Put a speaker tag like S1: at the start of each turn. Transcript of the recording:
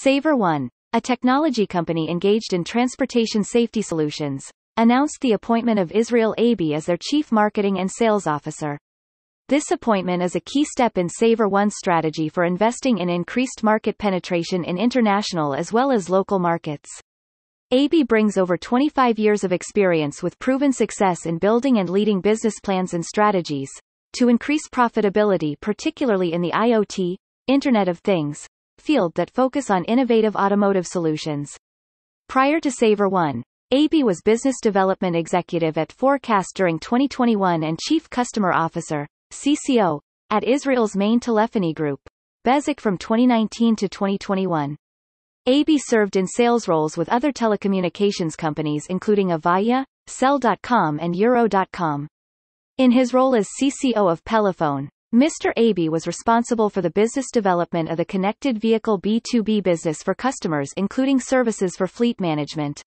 S1: Saver One, a technology company engaged in transportation safety solutions, announced the appointment of Israel Abey as their chief marketing and sales officer. This appointment is a key step in Saver One's strategy for investing in increased market penetration in international as well as local markets. Abey brings over 25 years of experience with proven success in building and leading business plans and strategies to increase profitability particularly in the IoT, Internet of Things, field that focus on innovative automotive solutions. Prior to Saver One, Abey was business development executive at Forecast during 2021 and chief customer officer, CCO, at Israel's main telephony group, Bezeq from 2019 to 2021. Abey served in sales roles with other telecommunications companies including Avaya, Cellcom and Eurocom. In his role as CCO of Pelephone, Mr. Abey was responsible for the business development of the connected vehicle B2B business for customers including services for fleet management.